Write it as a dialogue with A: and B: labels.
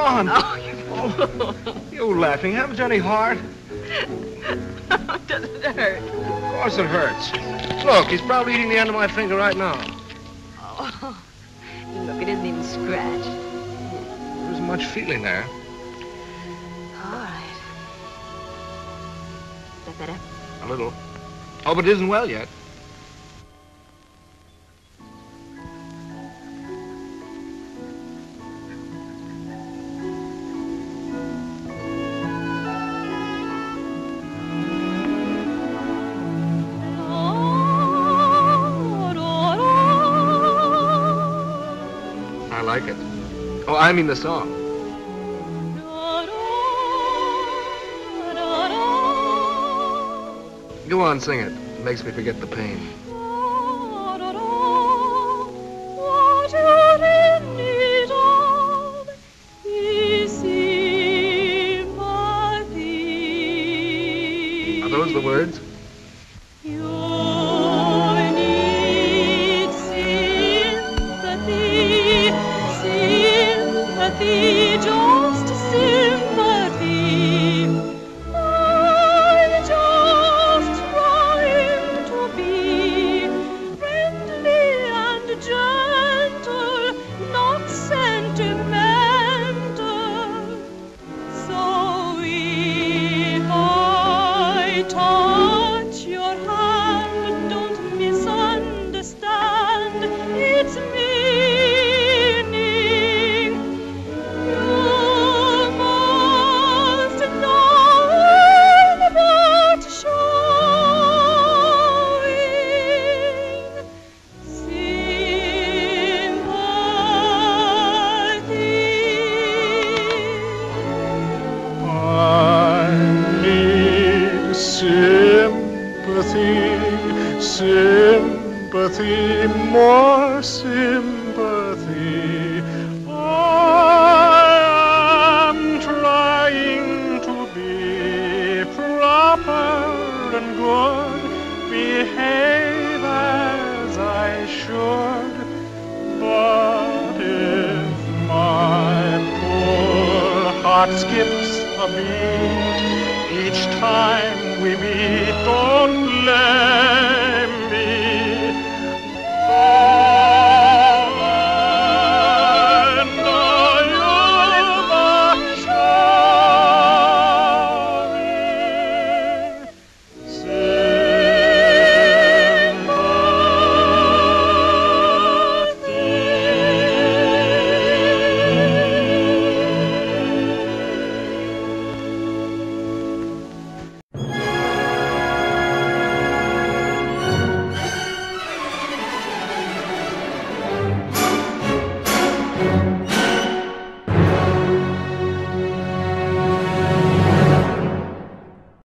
A: Oh,
B: you laughing. Haven't you any heart?
A: Does it hurt?
B: Of course it hurts. Look, he's probably eating the end of my finger right now.
A: Oh, look, it isn't even scratched.
B: There isn't much feeling there.
A: All right. Is that better?
B: A little. Oh, but it isn't well yet. Oh, I mean the song. Go on, sing it. It makes me forget the pain. Are those the words?
C: Just sympathy. Sympathy,
D: sympathy, more sympathy. I am trying to be proper and good, behave as I should. But if my poor heart skips a beat each time we meet on land.